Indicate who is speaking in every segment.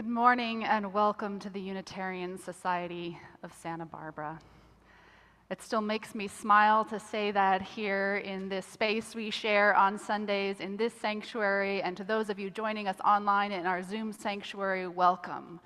Speaker 1: Good morning and welcome to the Unitarian Society of Santa Barbara. It still makes me smile to say that here in this space we share on Sundays in this sanctuary, and to those of you joining us online in our Zoom sanctuary, welcome.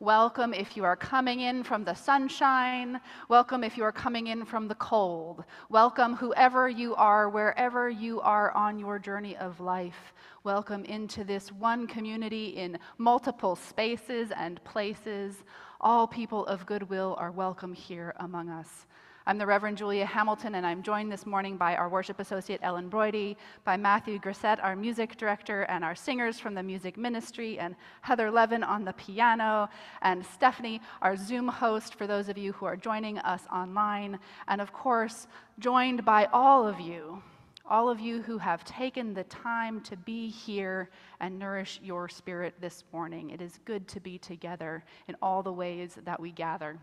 Speaker 1: Welcome if you are coming in from the sunshine. Welcome if you are coming in from the cold. Welcome whoever you are, wherever you are on your journey of life. Welcome into this one community in multiple spaces and places. All people of goodwill are welcome here among us. I'm the Reverend Julia Hamilton, and I'm joined this morning by our worship associate Ellen Brody, by Matthew Grissett, our music director, and our singers from the music ministry, and Heather Levin on the piano, and Stephanie, our Zoom host, for those of you who are joining us online, and of course, joined by all of you all of you who have taken the time to be here and nourish your spirit this morning. It is good to be together in all the ways that we gather.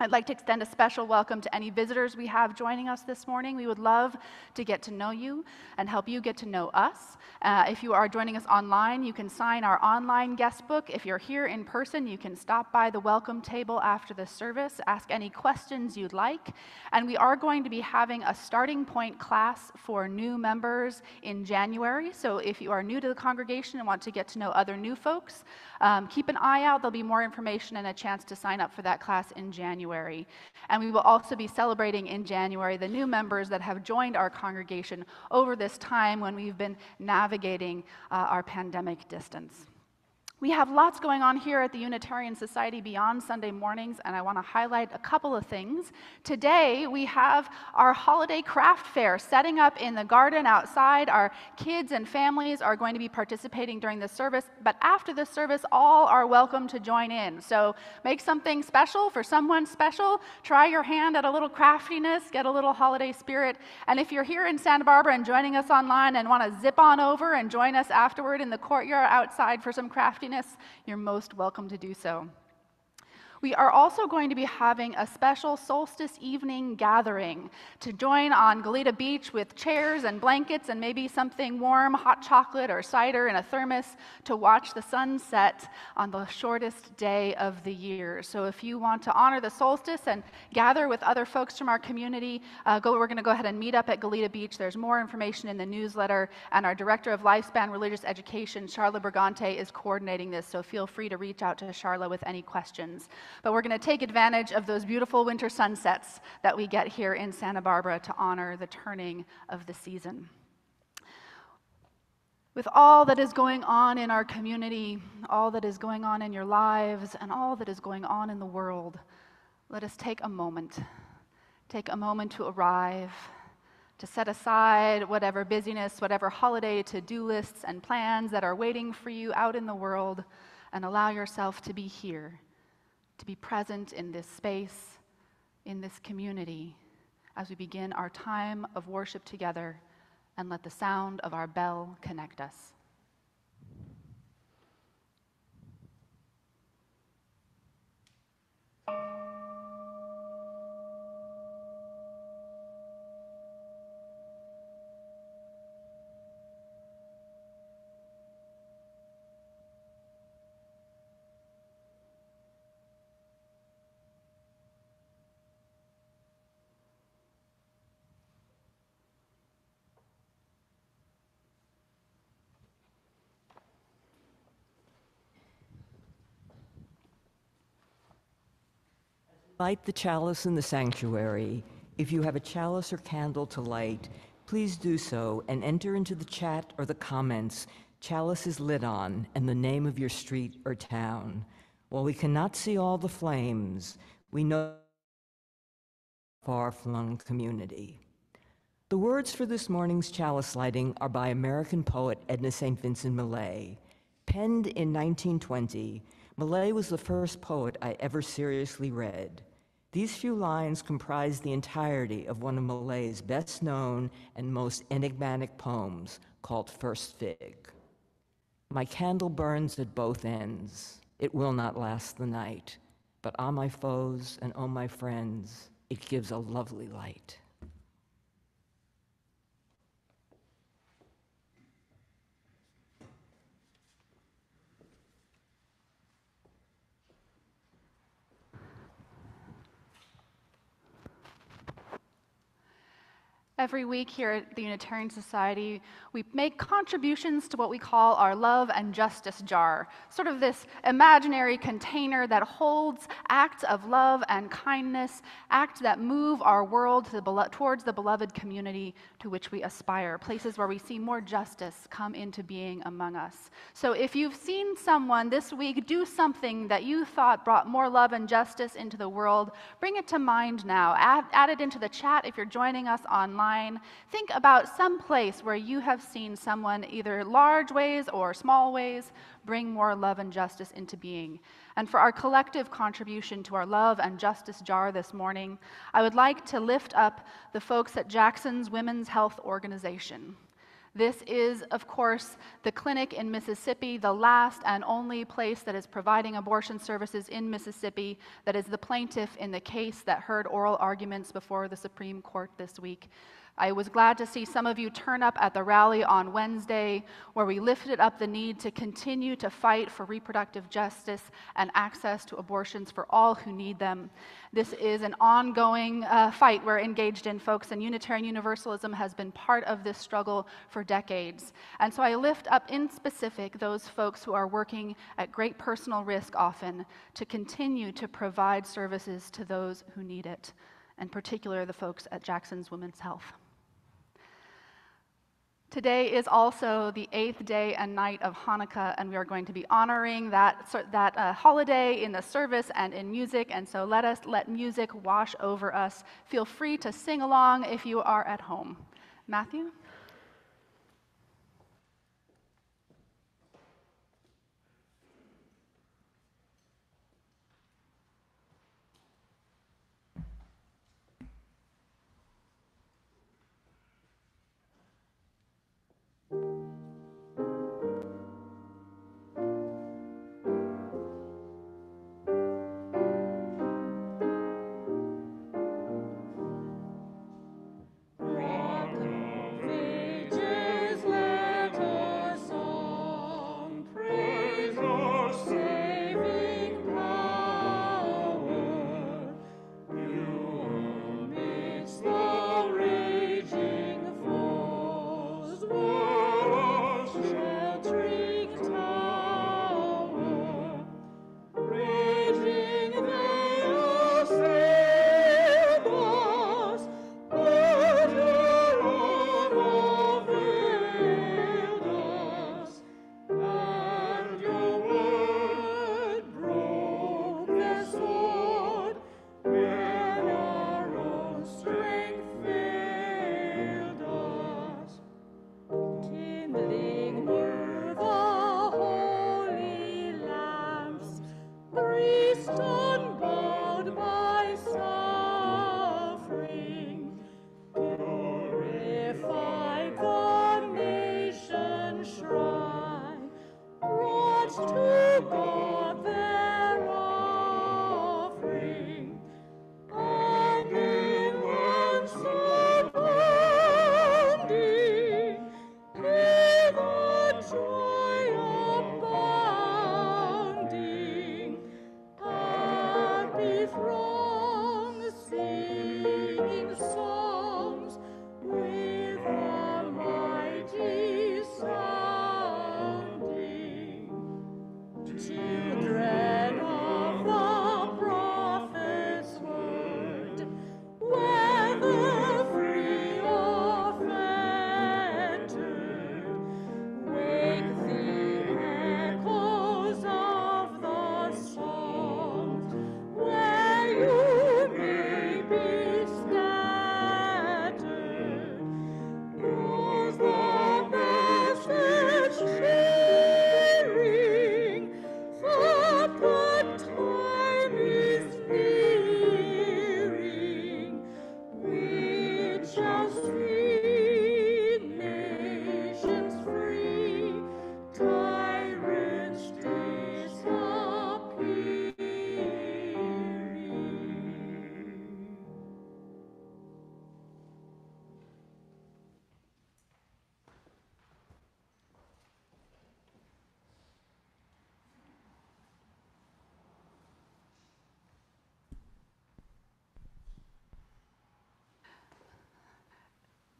Speaker 1: I'd like to extend a special welcome to any visitors we have joining us this morning. We would love to get to know you and help you get to know us. Uh, if you are joining us online, you can sign our online guest book. If you're here in person, you can stop by the welcome table after the service, ask any questions you'd like. And we are going to be having a starting point class for new members in January. So if you are new to the congregation and want to get to know other new folks, um, keep an eye out. There'll be more information and a chance to sign up for that class in January. And we will also be celebrating in January the new members that have joined our congregation over this time when we've been navigating uh, our pandemic distance. We have lots going on here at the Unitarian Society beyond Sunday mornings, and I want to highlight a couple of things. Today, we have our holiday craft fair setting up in the garden outside. Our kids and families are going to be participating during the service, but after the service, all are welcome to join in. So make something special for someone special. Try your hand at a little craftiness, get a little holiday spirit. And if you're here in Santa Barbara and joining us online and want to zip on over and join us afterward in the courtyard outside for some craftiness, you're most welcome to do so. We are also going to be having a special solstice evening gathering to join on Goleta Beach with chairs and blankets and maybe something warm, hot chocolate or cider in a thermos to watch the sunset on the shortest day of the year. So if you want to honor the solstice and gather with other folks from our community, uh, go, we're going to go ahead and meet up at Goleta Beach. There's more information in the newsletter, and our Director of Lifespan Religious Education, Charla Brigante, is coordinating this, so feel free to reach out to Charla with any questions. But we're going to take advantage of those beautiful winter sunsets that we get here in Santa Barbara to honor the turning of the season. With all that is going on in our community, all that is going on in your lives, and all that is going on in the world, let us take a moment. Take a moment to arrive, to set aside whatever busyness, whatever holiday to do lists and plans that are waiting for you out in the world, and allow yourself to be here to be present in this space, in this community, as we begin our time of worship together and let the sound of our bell connect us.
Speaker 2: Light the chalice in the sanctuary. If you have a chalice or candle to light, please do so and enter into the chat or the comments chalice is lit on and the name of your street or town. While we cannot see all the flames, we know far-flung community. The words for this morning's chalice lighting are by American poet Edna St. Vincent Millay. Penned in 1920, Millay was the first poet I ever seriously read. These few lines comprise the entirety of one of Millay's best known and most enigmatic poems called First Fig. My candle burns at both ends. It will not last the night, but on my foes and on my friends, it gives a lovely light.
Speaker 1: Every week here at the Unitarian Society, we make contributions to what we call our love and justice jar, sort of this imaginary container that holds acts of love and kindness, acts that move our world to the, towards the beloved community to which we aspire, places where we see more justice come into being among us. So if you've seen someone this week do something that you thought brought more love and justice into the world, bring it to mind now. Add, add it into the chat if you're joining us online online, think about some place where you have seen someone, either large ways or small ways, bring more love and justice into being. And for our collective contribution to our love and justice jar this morning, I would like to lift up the folks at Jackson's Women's Health Organization. This is, of course, the clinic in Mississippi, the last and only place that is providing abortion services in Mississippi, that is the plaintiff in the case that heard oral arguments before the Supreme Court this week. I was glad to see some of you turn up at the rally on Wednesday, where we lifted up the need to continue to fight for reproductive justice and access to abortions for all who need them. This is an ongoing uh, fight we're engaged in, folks, and Unitarian Universalism has been part of this struggle for decades. And so I lift up in specific those folks who are working at great personal risk often to continue to provide services to those who need it, in particular the folks at Jackson's Women's Health. Today is also the eighth day and night of Hanukkah, and we are going to be honoring that, that uh, holiday in the service and in music. And so let us let music wash over us. Feel free to sing along if you are at home. Matthew?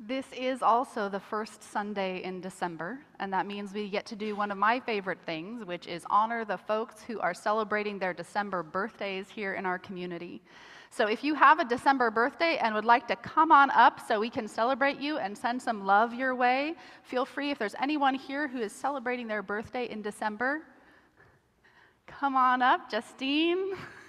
Speaker 1: This is also the first Sunday in December, and that means we get to do one of my favorite things, which is honor the folks who are celebrating their December birthdays here in our community. So if you have a December birthday and would like to come on up so we can celebrate you and send some love your way, feel free. If there's anyone here who is celebrating their birthday in December, come on up. Justine.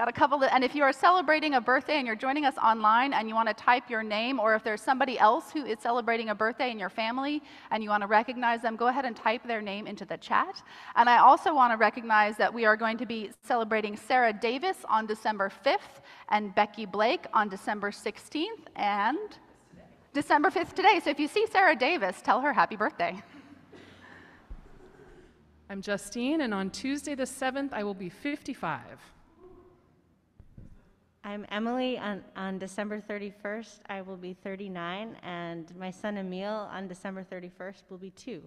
Speaker 1: Got a couple of, and if you are celebrating a birthday and you're joining us online and you want to type your name, or if there's somebody else who is celebrating a birthday in your family and you want to recognize them, go ahead and type their name into the chat. And I also want to recognize that we are going to be celebrating Sarah Davis on December 5th and Becky Blake on December 16th and December 5th today. So if you see Sarah Davis, tell her happy birthday.
Speaker 3: I'm Justine, and on Tuesday the 7th, I will be 55.
Speaker 4: I'm Emily. On, on December 31st, I will be 39, and my son Emil on December 31st will be two.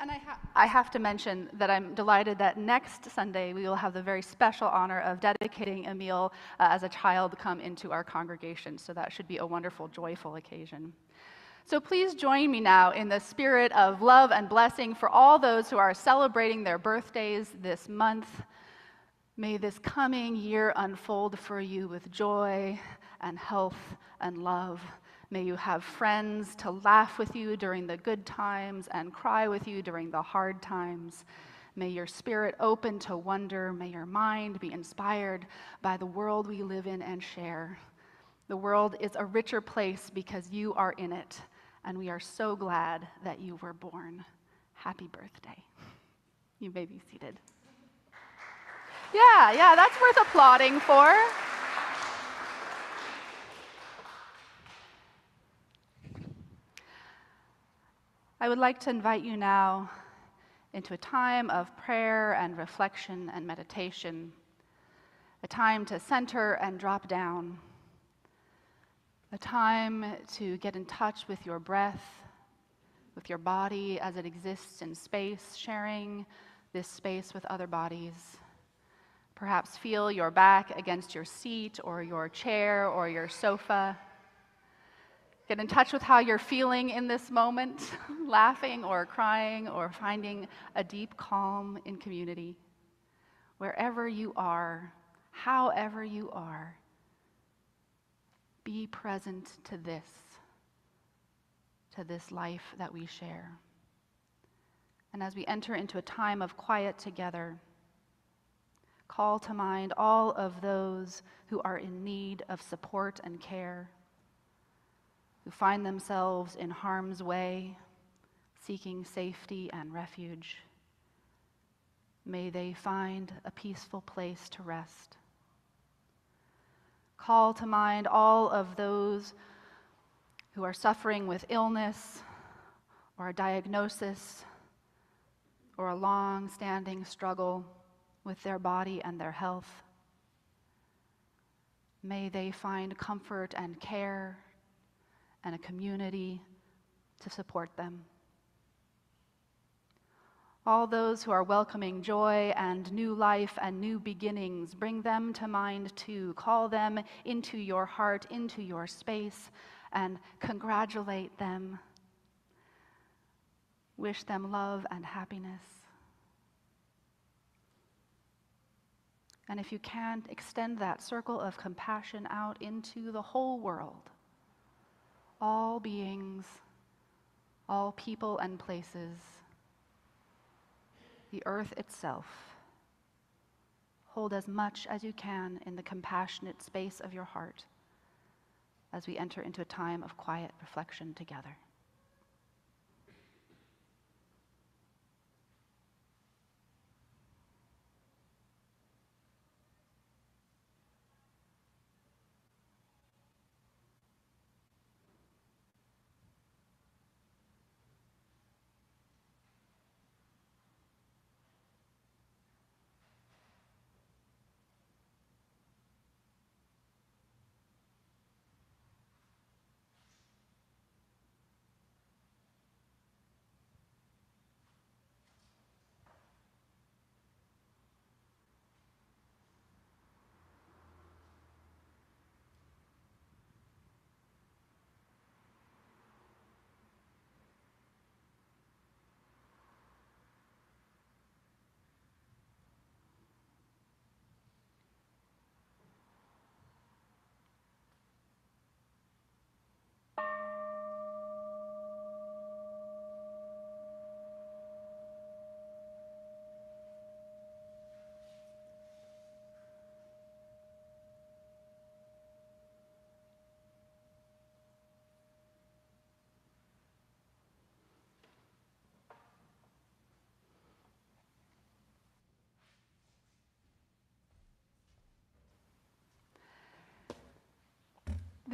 Speaker 1: And I, ha- I have to mention that I'm delighted that next Sunday we will have the very special honor of dedicating Emil uh, as a child come into our congregation. So that should be a wonderful, joyful occasion. So please join me now in the spirit of love and blessing for all those who are celebrating their birthdays this month. May this coming year unfold for you with joy and health and love. May you have friends to laugh with you during the good times and cry with you during the hard times. May your spirit open to wonder. May your mind be inspired by the world we live in and share. The world is a richer place because you are in it, and we are so glad that you were born. Happy birthday. You may be seated. Yeah, yeah, that's worth applauding for. I would like to invite you now into a time of prayer and reflection and meditation, a time to center and drop down, a time to get in touch with your breath, with your body as it exists in space, sharing this space with other bodies. Perhaps feel your back against your seat or your chair or your sofa. Get in touch with how you're feeling in this moment, laughing or crying or finding a deep calm in community. Wherever you are, however you are, be present to this, to this life that we share. And as we enter into a time of quiet together, call to mind all of those who are in need of support and care, who find themselves in harm's way, seeking safety and refuge. May they find a peaceful place to rest. Call to mind all of those who are suffering with illness or a diagnosis or a long standing struggle with their body and their health. May they find comfort and care and a community to support them. All those who are welcoming joy and new life and new beginnings, bring them to mind too. Call them into your heart, into your space, and congratulate them. Wish them love and happiness. And if you can't extend that circle of compassion out into the whole world. All beings, all people and places, the earth itself. Hold as much as you can in the compassionate space of your heart as we enter into a time of quiet reflection together.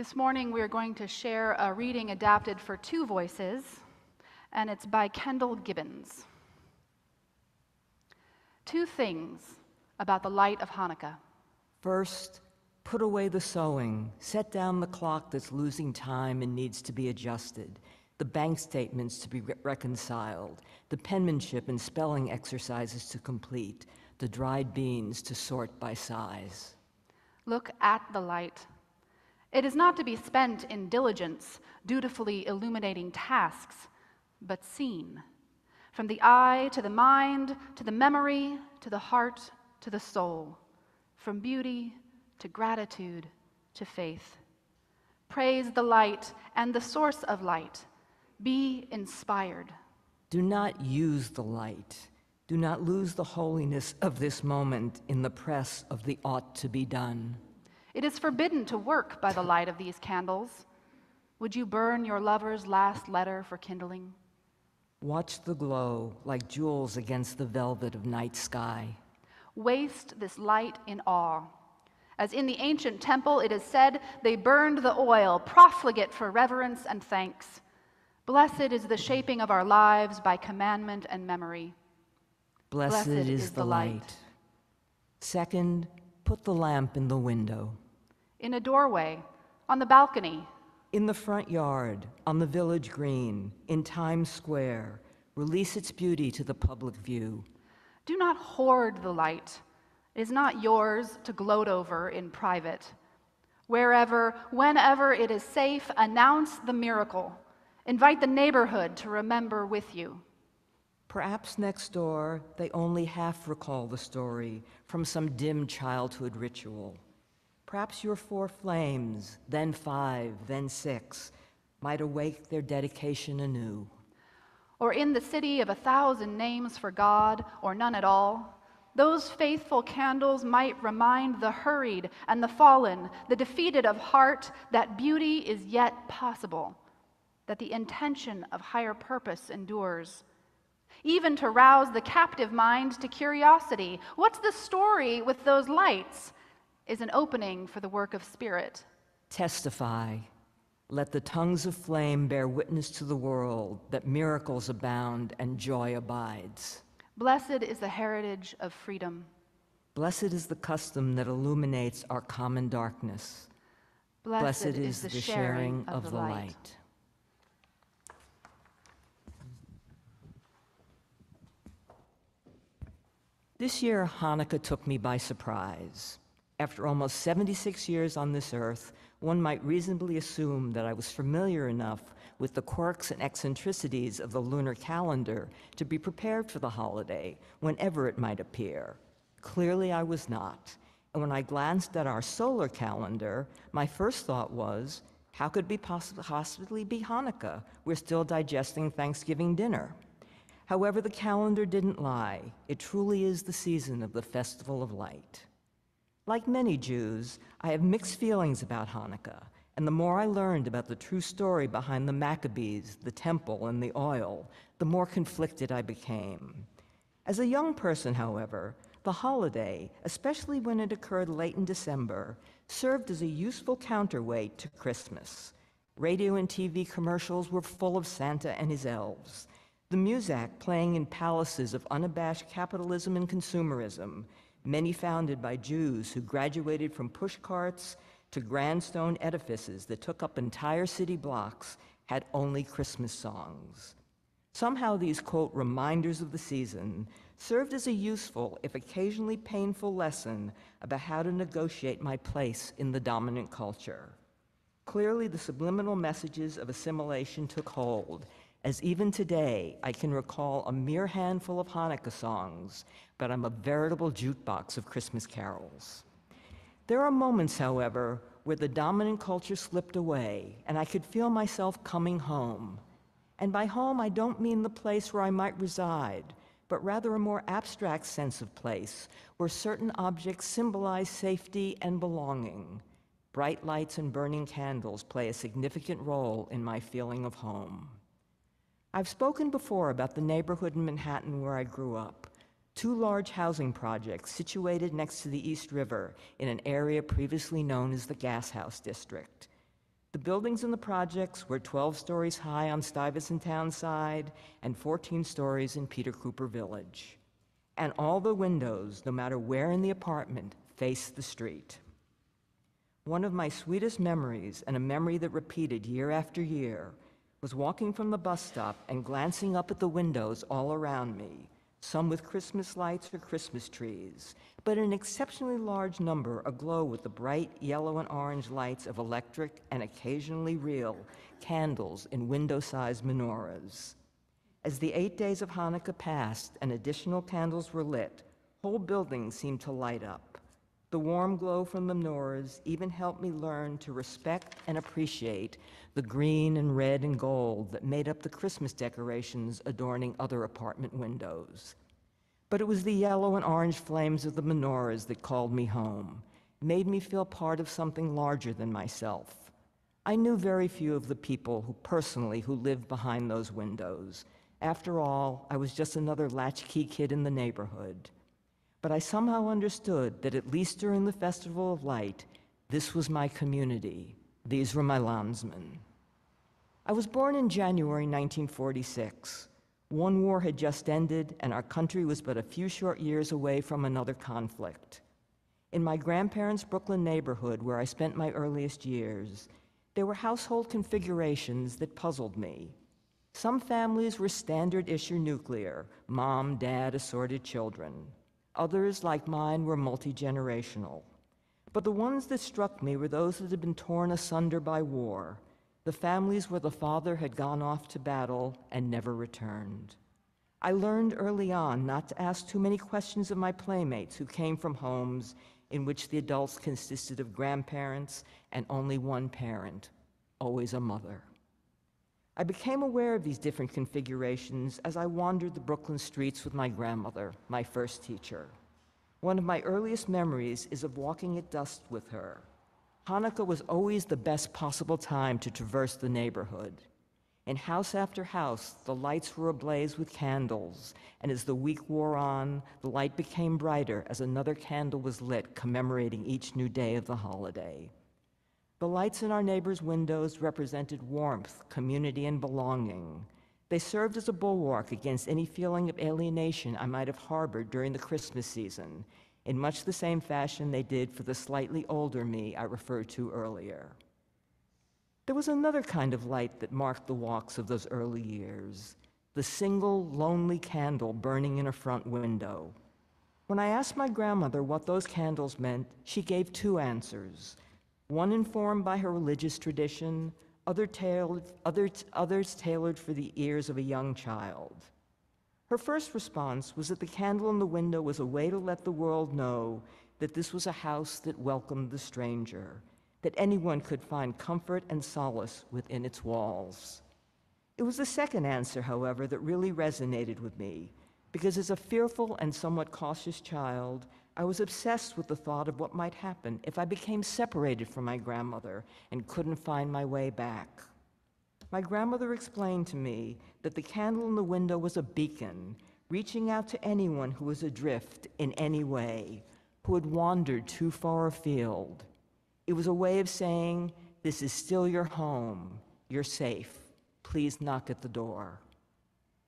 Speaker 1: This morning, we are going to share a reading adapted for two voices, and it's by Kendyl Gibbons. Two things about the light of Hanukkah.
Speaker 2: First, put away the sewing, set down the clock that's losing time and needs to be adjusted, the bank statements to be re- reconciled, the penmanship and spelling exercises to complete, the dried beans to sort by size.
Speaker 1: Look at the light. It is not to be spent in diligence, dutifully illuminating tasks, but seen. From the eye to the mind, to the memory, to the heart, to the soul. From beauty to gratitude to faith. Praise the light and the source of light. Be inspired.
Speaker 2: Do not use the light. Do not lose the holiness of this moment in the press of the ought to be done.
Speaker 1: It is forbidden to work by the light of these candles. Would you burn your lover's last letter for kindling?
Speaker 2: Watch the glow like jewels against the velvet of night sky.
Speaker 1: Waste this light in awe. As in the ancient temple, it is said, they burned the oil, profligate for reverence and thanks. Blessed is the shaping of our lives by commandment and memory.
Speaker 2: Blessed, is, the light. Second, put the lamp in the window.
Speaker 1: In a doorway, on the balcony,
Speaker 2: In the front yard, on the village green, in Times Square, release its beauty to the public view.
Speaker 1: do not hoard the light. It is not yours to gloat over in private. Wherever, whenever it is safe, announce the miracle. Invite the neighborhood to remember with you.
Speaker 2: Perhaps next door, they only half recall the story from some dim childhood ritual. Perhaps your four flames, then five, then six, might awake their dedication anew.
Speaker 1: or in the city of a thousand names for God, or none at all, those faithful candles might remind the hurried and the fallen, the defeated of heart, that beauty is yet possible, that the intention of higher purpose endures. Even to rouse the captive mind to curiosity. What's the story with those lights? Is an opening for the work of spirit.
Speaker 2: Testify. Let the tongues of flame bear witness to the world that miracles abound and joy abides.
Speaker 1: Blessed is the heritage of freedom.
Speaker 2: Blessed is the custom that illuminates our common darkness. Blessed, is, the sharing of the light. This year, Hanukkah took me by surprise. After almost 76 years on this earth, one might reasonably assume that I was familiar enough with the quirks and eccentricities of the lunar calendar to be prepared for the holiday whenever it might appear. Clearly, I was not. And when I glanced at our solar calendar, my first thought was, how could it possibly be Hanukkah? We're still digesting Thanksgiving dinner. However, the calendar didn't lie. It truly is the season of the Festival of Light. Like many Jews, I have mixed feelings about Hanukkah, and the more I learned about the true story behind the Maccabees, the temple, and the oil, the more conflicted I became. As a young person, however, the holiday, especially when it occurred late in December, served as a useful counterweight to Christmas. Radio and TV commercials were full of Santa and his elves. The Muzak playing in palaces of unabashed capitalism and consumerism, many founded by Jews who graduated from pushcarts to grand stone edifices that took up entire city blocks, had only Christmas songs. Somehow, these, quote, reminders of the season served as a useful, if occasionally painful, lesson about how to negotiate my place in the dominant culture. Clearly, the subliminal messages of assimilation took hold, as even today I can recall a mere handful of Hanukkah songs, but I'm a veritable jukebox of Christmas carols. There are moments, however, where the dominant culture slipped away and I could feel myself coming home. And by home, I don't mean the place where I might reside, but rather a more abstract sense of place where certain objects symbolize safety and belonging. Bright lights and burning candles play a significant role in my feeling of home. I've spoken before about the neighborhood in Manhattan where I grew up. Two large housing projects situated next to the East River in an area previously known as the Gas House District. The buildings in the projects were 12 stories high on Stuyvesant Town side and 14 stories in Peter Cooper Village. And all the windows, no matter where in the apartment, faced the street. One of my sweetest memories, and a memory that repeated year after year, was walking from the bus stop and glancing up at the windows all around me, some with Christmas lights or Christmas trees, but an exceptionally large number aglow with the bright yellow and orange lights of electric and occasionally real candles in window sized menorahs. As the eight days of Hanukkah passed and additional candles were lit, whole buildings seemed to light up. The warm glow from the menorahs even helped me learn to respect and appreciate the green and red and gold that made up the Christmas decorations adorning other apartment windows. But it was the yellow and orange flames of the menorahs that called me home, made me feel part of something larger than myself. I knew very few of the people who personally who lived behind those windows. After all, I was just another latchkey kid in the neighborhood. But I somehow understood that at least during the Festival of Light, this was my community. These were my landsmen. I was born in January 1946. One war had just ended, and our country was but a few short years away from another conflict. In my grandparents' Brooklyn neighborhood, where I spent my earliest years, there were household configurations that puzzled me. Some families were standard issue nuclear mom, dad, assorted children. Others, like mine, were multi generational. But the ones that struck me were those that had been torn asunder by war, the families where the father had gone off to battle and never returned. I learned early on not to ask too many questions of my playmates who came from homes in which the adults consisted of grandparents and only one parent, always a mother. I became aware of these different configurations as I wandered the Brooklyn streets with my grandmother, my first teacher. One of my earliest memories is of walking at dusk with her. Hanukkah was always the best possible time to traverse the neighborhood. In house after house, the lights were ablaze with candles, and as the week wore on, the light became brighter as another candle was lit commemorating each new day of the holiday. The lights in our neighbors' windows represented warmth, community, and belonging. They served as a bulwark against any feeling of alienation I might have harbored during the Christmas season, in much the same fashion they did for the slightly older me I referred to earlier. There was another kind of light that marked the walks of those early years the single, lonely candle burning in a front window. When I asked my grandmother what those candles meant, she gave two answers one informed by her religious tradition, other tailored, others, others tailored for the ears of a young child. Her first response was that the candle in the window was a way to let the world know that this was a house that welcomed the stranger, that anyone could find comfort and solace within its walls. It was the second answer, however, that really resonated with me, because as a fearful and somewhat cautious child, I was obsessed with the thought of what might happen if I became separated from my grandmother and couldn't find my way back. My grandmother explained to me that the candle in the window was a beacon, reaching out to anyone who was adrift in any way, who had wandered too far afield. It was a way of saying, This is still your home. You're safe. Please knock at the door.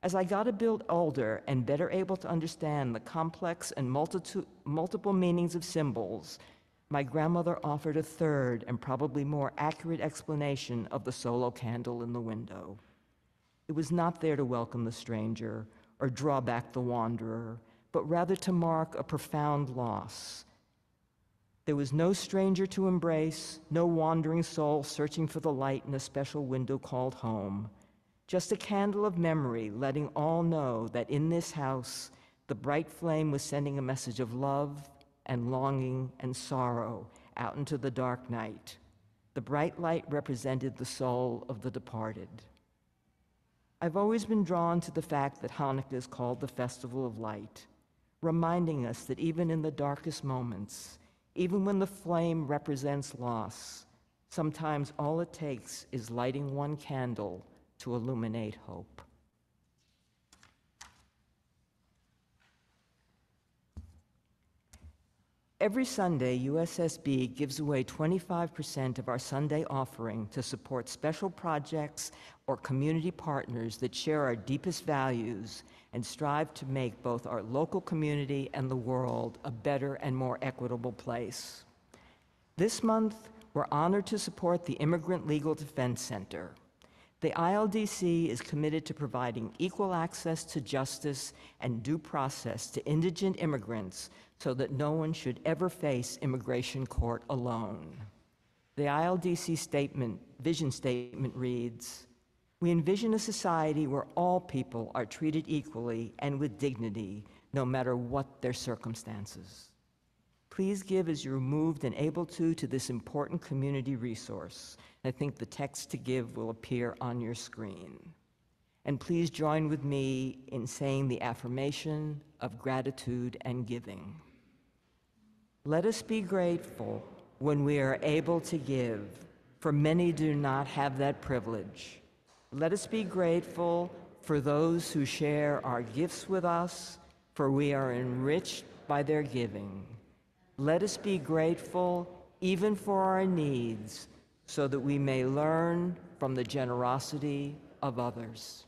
Speaker 2: As I got a bit older and better able to understand the complex and multiple meanings of symbols, my grandmother offered a third and probably more accurate explanation of the solo candle in the window. It was not there to welcome the stranger or draw back the wanderer, but rather to mark a profound loss. There was no stranger to embrace, no wandering soul searching for the light in a special window called home just a candle of memory, letting all know that in this house, the bright flame was sending a message of love and longing and sorrow out into the dark night. The bright light represented the soul of the departed. I've always been drawn to the fact that Hanukkah is called the Festival of Light, reminding us that even in the darkest moments, even when the flame represents loss, sometimes all it takes is lighting one candle to illuminate hope.
Speaker 5: Every Sunday, USSB gives away 25% of our Sunday offering to support special projects or community partners that share our deepest values and strive to make both our local community and the world a better and more equitable place. This month, we're honored to support the Immigrant Legal Defense Center. The ILDC is committed to providing equal access to justice and due process to indigent immigrants so that no one should ever face immigration court alone. The ILDC statement, vision statement reads, we envision a society where all people are treated equally and with dignity, no matter what their circumstances. Please give as you're moved and able to to this important community resource. I think the text to give will appear on your screen. And please join with me in saying the affirmation of gratitude and giving. Let us be grateful when we are able to give, for many do not have that privilege. Let us be grateful for those who share our gifts with us, for we are enriched by their giving. Let us be grateful even for our needs, so that we may learn from the generosity of others.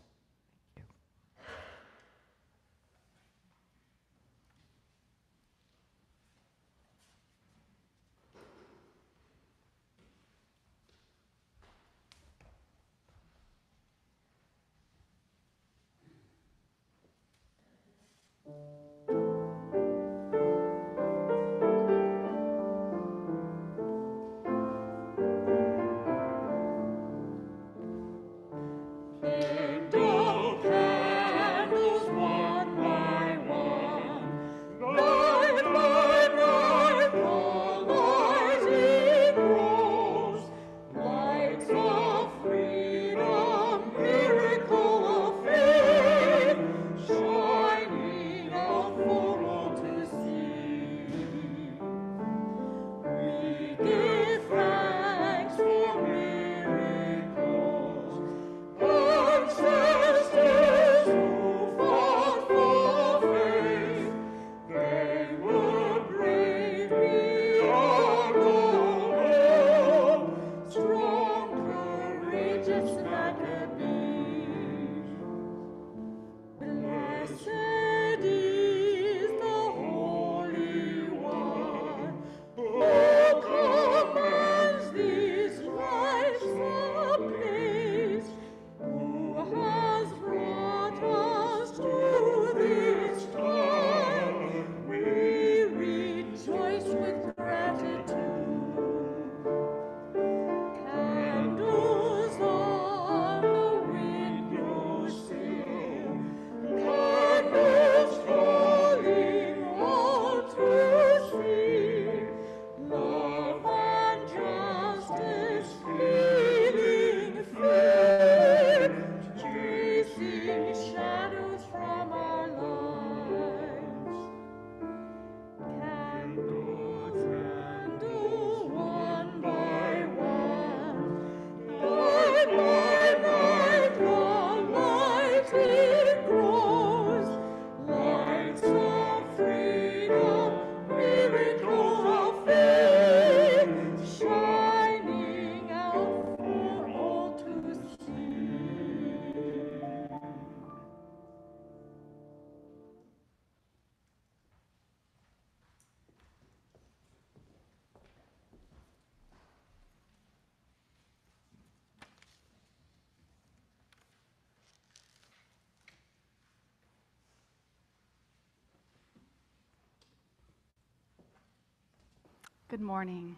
Speaker 1: Good morning.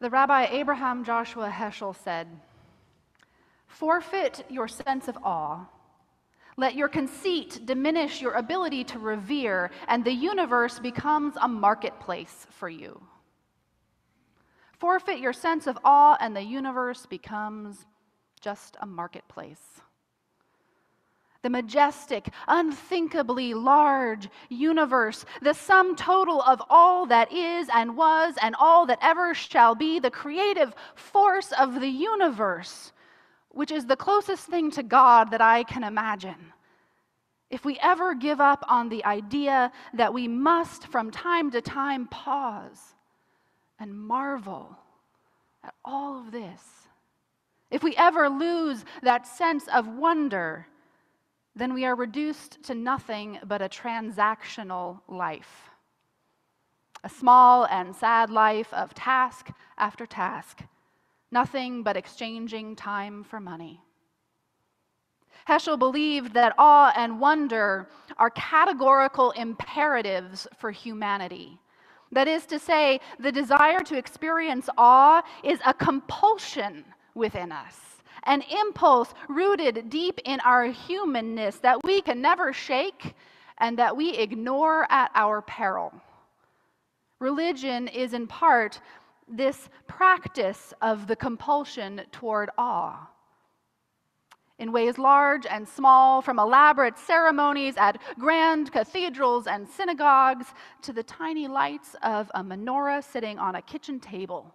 Speaker 1: The Rabbi Abraham Joshua Heschel said, Forfeit your sense of awe. Let your conceit diminish your ability to revere, and the universe becomes a marketplace for you. Forfeit your sense of awe, and the universe becomes just a marketplace the majestic, unthinkably large universe, the sum total of all that is and was and all that ever shall be, the creative force of the universe, which is the closest thing to God that I can imagine, if we ever give up on the idea that we must from time to time pause and marvel at all of this, if we ever lose that sense of wonder, then we are reduced to nothing but a transactional life. A small and sad life of task after task, nothing but exchanging time for money. Heschel believed that awe and wonder are categorical imperatives for humanity. That is to say, the desire to experience awe is a compulsion within us, an impulse rooted deep in our humanness that we can never shake and that we ignore at our peril. Religion is in part this practice of the compulsion toward awe in ways large and small, from elaborate ceremonies at grand cathedrals and synagogues to the tiny lights of a menorah sitting on a kitchen table.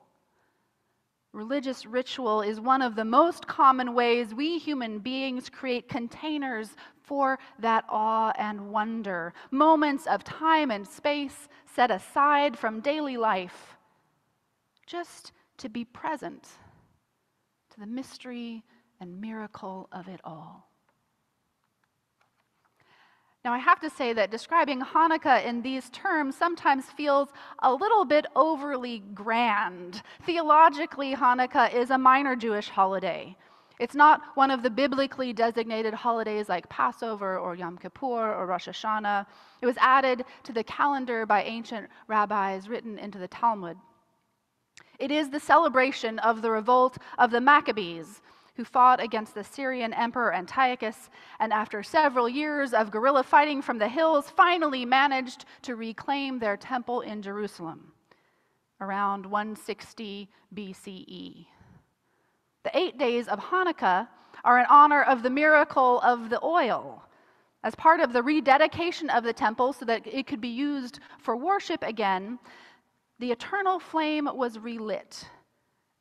Speaker 1: Religious ritual is one of the most common ways we human beings create containers for that awe and wonder, moments of time and space set aside from daily life, just to be present to the mystery and miracle of it all. Now, I have to say that describing Hanukkah in these terms sometimes feels a little bit overly grand. Theologically, Hanukkah is a minor Jewish holiday. It's not one of the biblically designated holidays like Passover or Yom Kippur or Rosh Hashanah. It was added to the calendar by ancient rabbis, written into the Talmud. It is the celebration of the revolt of the Maccabees, who fought against the Syrian Emperor Antiochus, and after several years of guerrilla fighting from the hills, finally managed to reclaim their temple in Jerusalem around 160 BCE. The eight days of Hanukkah are in honor of the miracle of the oil. As part of the rededication of the temple so that it could be used for worship again, the eternal flame was relit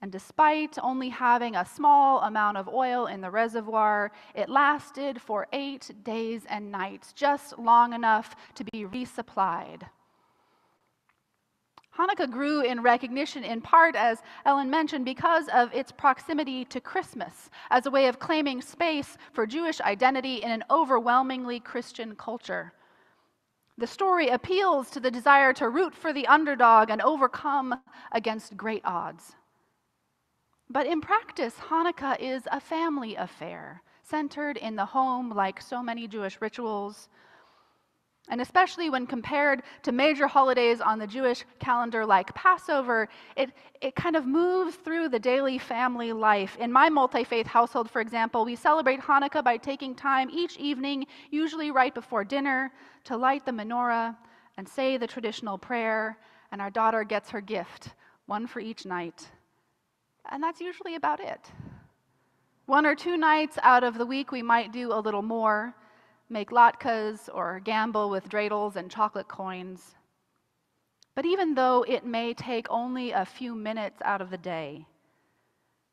Speaker 1: and despite only having a small amount of oil in the reservoir, it lasted for eight days and nights, just long enough to be resupplied. Hanukkah grew in recognition in part, as Ellen mentioned, because of its proximity to Christmas as a way of claiming space for Jewish identity in an overwhelmingly Christian culture. The story appeals to the desire to root for the underdog and overcome against great odds. But in practice, Hanukkah is a family affair, centered in the home like so many Jewish rituals. And especially when compared to major holidays on the Jewish calendar like Passover, it, it kind of moves through the daily family life. In my multi faith household, for example, we celebrate Hanukkah by taking time each evening, usually right before dinner, to light the menorah and say the traditional prayer, and our daughter gets her gift, one for each night. And that's usually about it. One or two nights out of the week, we might do a little more, make latkes or gamble with dreidels and chocolate coins. But even though it may take only a few minutes out of the day,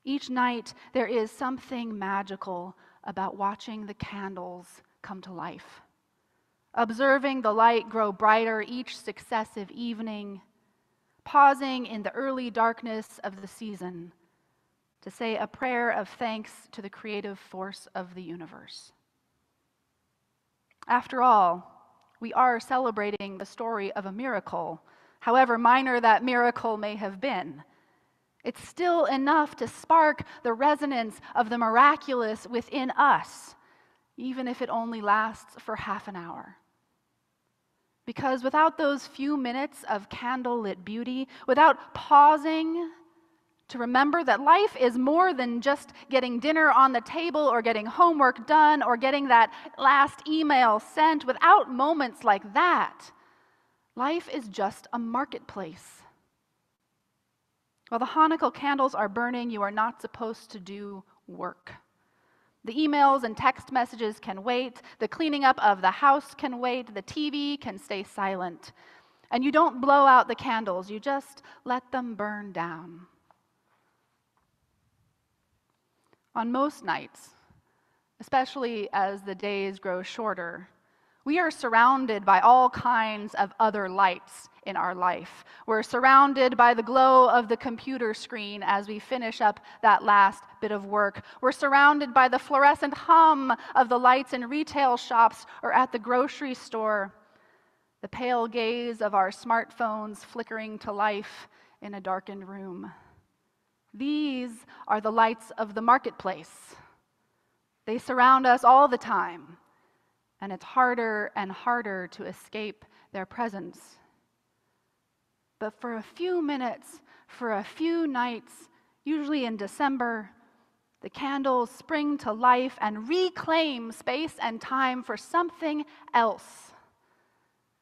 Speaker 1: each night there is something magical about watching the candles come to life, observing the light grow brighter each successive evening, pausing in the early darkness of the season to say a prayer of thanks to the creative force of the universe. After all, we are celebrating the story of a miracle, however minor that miracle may have been. It's still enough to spark the resonance of the miraculous within us, even if it only lasts for half an hour. Because without those few minutes of candlelit beauty, without pausing to remember that life is more than just getting dinner on the table or getting homework done or getting that last email sent. Without moments like that, life is just a marketplace. While the Hanukkah candles are burning, you are not supposed to do work. The emails and text messages can wait. The cleaning up of the house can wait. The TV can stay silent. And you don't blow out the candles, you just let them burn down. On most nights, especially as the days grow shorter, We are surrounded by all kinds of other lights in our life. We're surrounded by the glow of the computer screen as we finish up that last bit of work. We're surrounded by the fluorescent hum of the lights in retail shops or at the grocery store, the pale gaze of our smartphones flickering to life in a darkened room. These are the lights of the marketplace. They surround us all the time and it's harder and harder to escape their presence. But for a few minutes, for a few nights, usually in December, the candles spring to life and reclaim space and time for something else,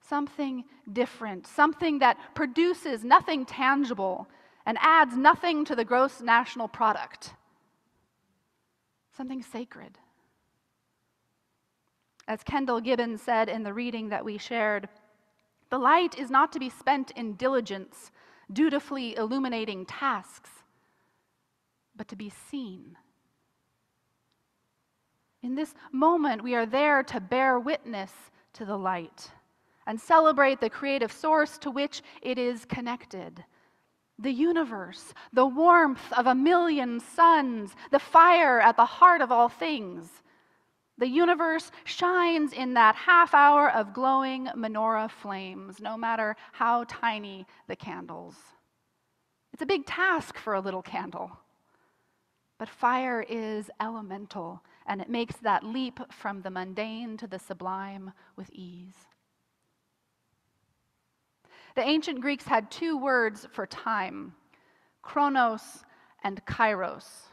Speaker 1: something different, something that produces nothing tangible and adds nothing to the gross national product, something sacred. As Kendyl Gibbons said in the reading that we shared, the light is not to be spent in diligence, dutifully illuminating tasks, but to be seen. In this moment, we are there to bear witness to the light and celebrate the creative source to which it is connected. The universe, the warmth of a million suns, the fire at the heart of all things. The universe shines in that half hour of glowing menorah flames, no matter how tiny the candles. It's a big task for a little candle. But fire is elemental, and it makes that leap from the mundane to the sublime with ease. The ancient Greeks had two words for time chronos and kairos.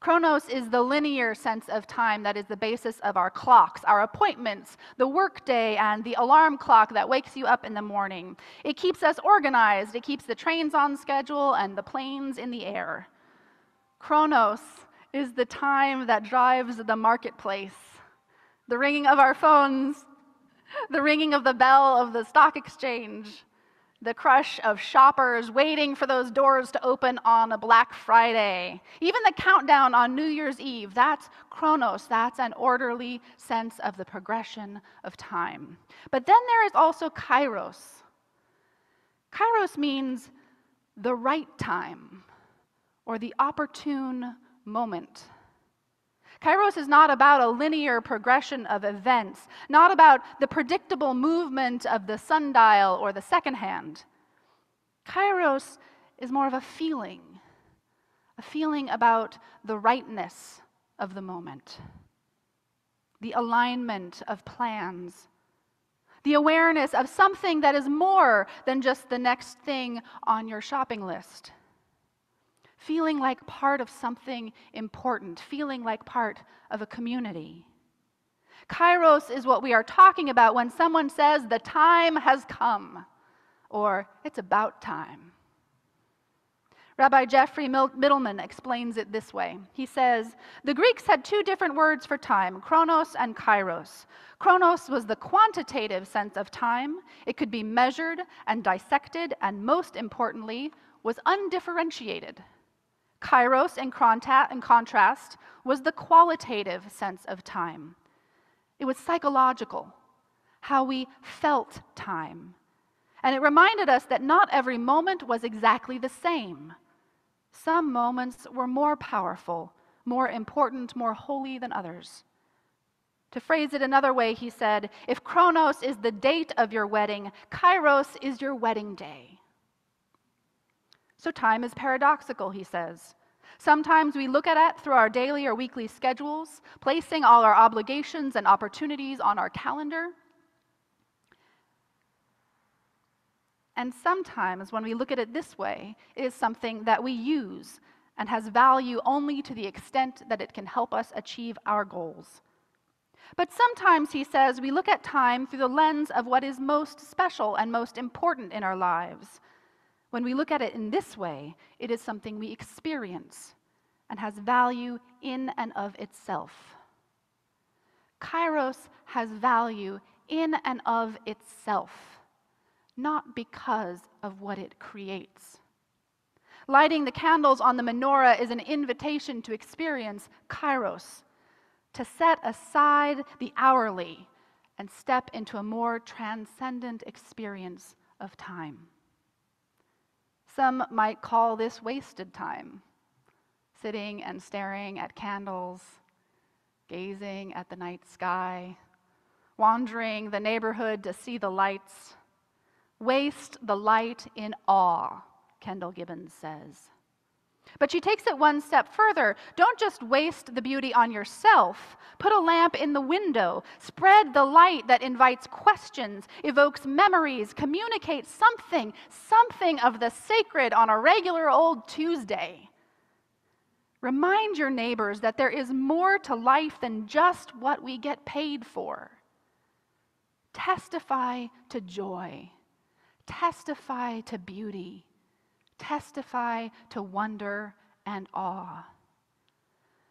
Speaker 1: Chronos is the linear sense of time that is the basis of our clocks, our appointments, the workday, and the alarm clock that wakes you up in the morning. It keeps us organized, it keeps the trains on schedule and the planes in the air. Chronos is the time that drives the marketplace, the ringing of our phones, the ringing of the bell of the stock exchange the crush of shoppers waiting for those doors to open on a Black Friday, even the countdown on New Year's Eve. That's chronos, that's an orderly sense of the progression of time. But then there is also kairos. Kairos means the right time or the opportune moment. Kairos is not about a linear progression of events, not about the predictable movement of the sundial or the second hand. Kairos is more of a feeling, a feeling about the rightness of the moment, the alignment of plans, the awareness of something that is more than just the next thing on your shopping list feeling like part of something important, feeling like part of a community. Kairos is what we are talking about when someone says, the time has come, or it's about time. Rabbi Jeffrey Middleman explains it this way. He says, The Greeks had two different words for time, chronos and kairos. Chronos was the quantitative sense of time, it could be measured and dissected, and most importantly, was undifferentiated. Kairos, in, contrast, was the qualitative sense of time. It was psychological, how we felt time. And it reminded us that not every moment was exactly the same. Some moments were more powerful, more important, more holy than others. To phrase it another way, he said, if Chronos is the date of your wedding, Kairos is your wedding day. So time is paradoxical, he says. Sometimes we look at it through our daily or weekly schedules, placing all our obligations and opportunities on our calendar. And sometimes when we look at it this way, it is something that we use and has value only to the extent that it can help us achieve our goals. But sometimes, he says, we look at time through the lens of what is most special and most important in our lives. When we look at it in this way, it is something we experience and has value in and of itself. Kairos has value in and of itself, not because of what it creates. Lighting the candles on the menorah is an invitation to experience kairos, to set aside the hourly and step into a more transcendent experience of time. Some might call this wasted time, sitting and staring at candles, gazing at the night sky, wandering the neighborhood to see the lights. Waste the light in awe, Kendyl Gibbons says. But she takes it one step further. Don't just waste the beauty on yourself. Put a lamp in the window. Spread the light that invites questions, evokes memories, communicates something, something of the sacred on a regular old Tuesday. Remind your neighbors that there is more to life than just what we get paid for. Testify to joy. Testify to beauty testify to wonder and awe.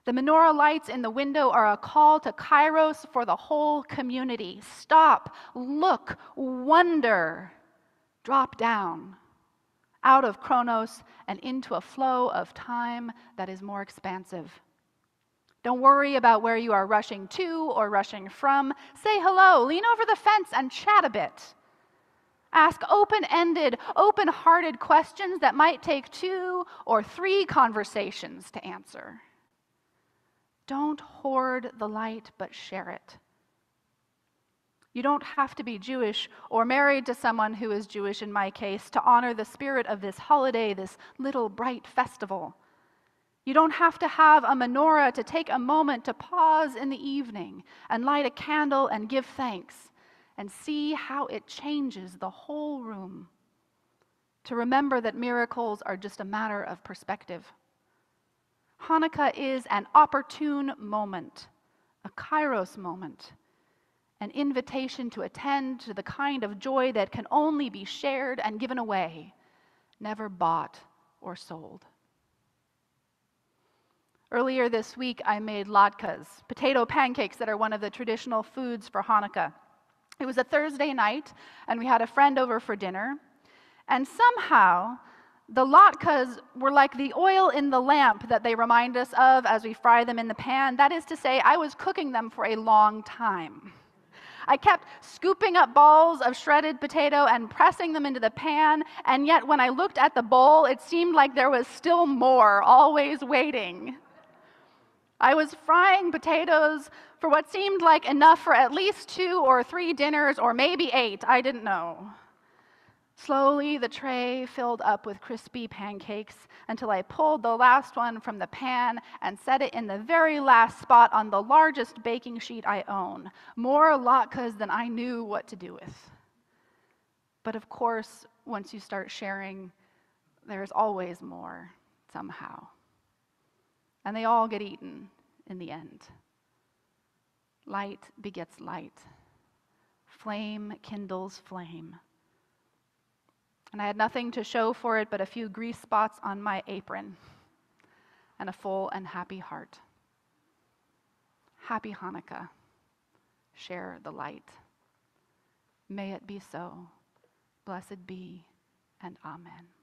Speaker 1: The menorah lights in the window are a call to kairos for the whole community. Stop, look, wonder, drop down out of chronos and into a flow of time that is more expansive. Don't worry about where you are rushing to or rushing from. Say hello, lean over the fence and chat a bit. Ask open ended, open hearted questions that might take two or three conversations to answer. Don't hoard the light, but share it. You don't have to be Jewish or married to someone who is Jewish, in my case, to honor the spirit of this holiday, this little bright festival. You don't have to have a menorah to take a moment to pause in the evening and light a candle and give thanks and see how it changes the whole room. To remember that miracles are just a matter of perspective. Hanukkah is an opportune moment, a kairos moment, an invitation to attend to the kind of joy that can only be shared and given away, never bought or sold. Earlier this week, I made latkes, potato pancakes that are one of the traditional foods for Hanukkah. It was a Thursday night, and we had a friend over for dinner. And somehow, the latkes were like the oil in the lamp that they remind us of as we fry them in the pan. That is to say, I was cooking them for a long time. I kept scooping up balls of shredded potato and pressing them into the pan, and yet when I looked at the bowl, it seemed like there was still more, always waiting. I was frying potatoes for what seemed like enough for at least two or three dinners, or maybe eight, I didn't know. Slowly, the tray filled up with crispy pancakes until I pulled the last one from the pan and set it in the very last spot on the largest baking sheet I own. More latkes than I knew what to do with. But of course, once you start sharing, there's always more somehow. And they all get eaten in the end. Light begets light, flame kindles flame. And I had nothing to show for it but a few grease spots on my apron and a full and happy heart. Happy Hanukkah. Share the light. May it be so. Blessed be, and Amen.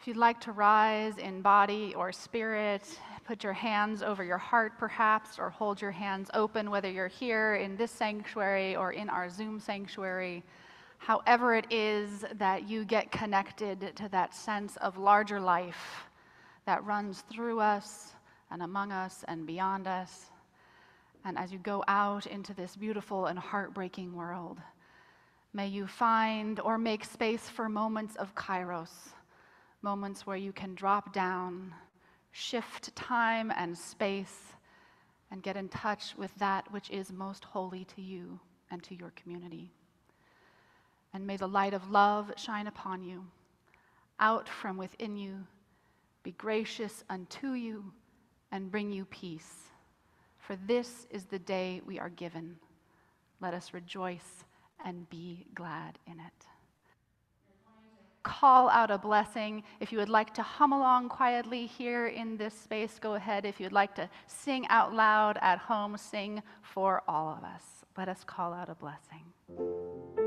Speaker 1: If you'd like to rise in body or spirit, put your hands over your heart perhaps, or hold your hands open, whether you're here in this sanctuary or in our Zoom sanctuary. However, it is that you get connected to that sense of larger life that runs through us and among us and beyond us. And as you go out into this beautiful and heartbreaking world, may you find or make space for moments of kairos moments where you can drop down, shift time and space, and get in touch with that which is most holy to you and to your community. And may the light of love shine upon you, out from within you, be gracious unto you, and bring you peace. For this is the day we are given. Let us rejoice and be glad in it call out a blessing. If you would like to hum along quietly here in this space, go ahead. If you'd like to sing out loud at home, sing for all of us. Let us call out a blessing.